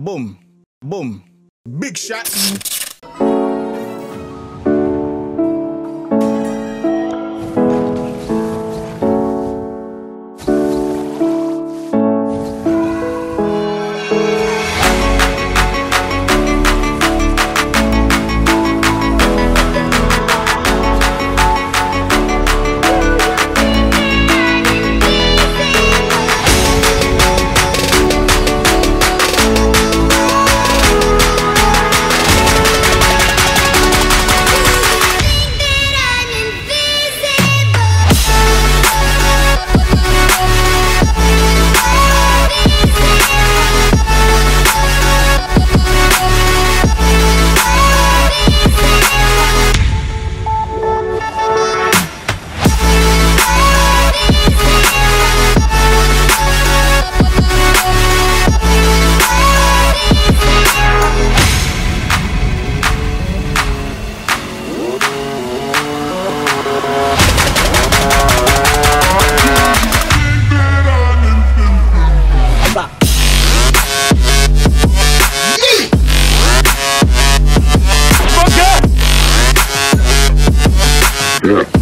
Boom. Boom. Big shot. Yeah.